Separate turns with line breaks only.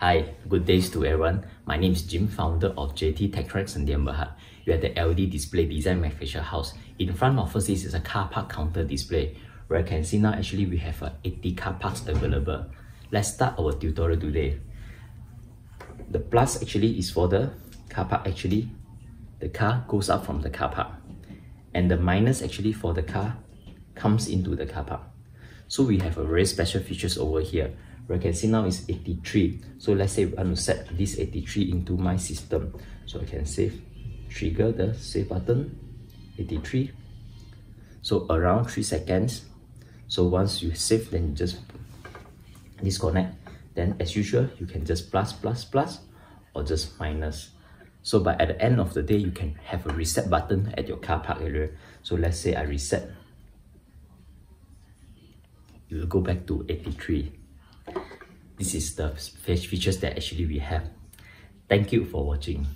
Hi, good days to everyone. My name is Jim, founder of JT Techtronics Sdn Bhd. We are the LED display design manufacturer house. In front of us, is a car park counter display. Where you can see now, actually, we have uh, 80 car parks available. Let's start our tutorial today. The plus actually is for the car park actually. The car goes up from the car park. And the minus actually for the car comes into the car park. So we have a very special features over here. You can see now is 83. So let's say we want to set this 83 into my system. So I can save, trigger the save button, 83. So around 3 seconds. So once you save, then you just disconnect. Then as usual, you can just plus, plus, plus, or just minus. So by at the end of the day, you can have a reset button at your car park area. So let's say I reset you will go back to 83. This is the features that actually we have. Thank you for watching.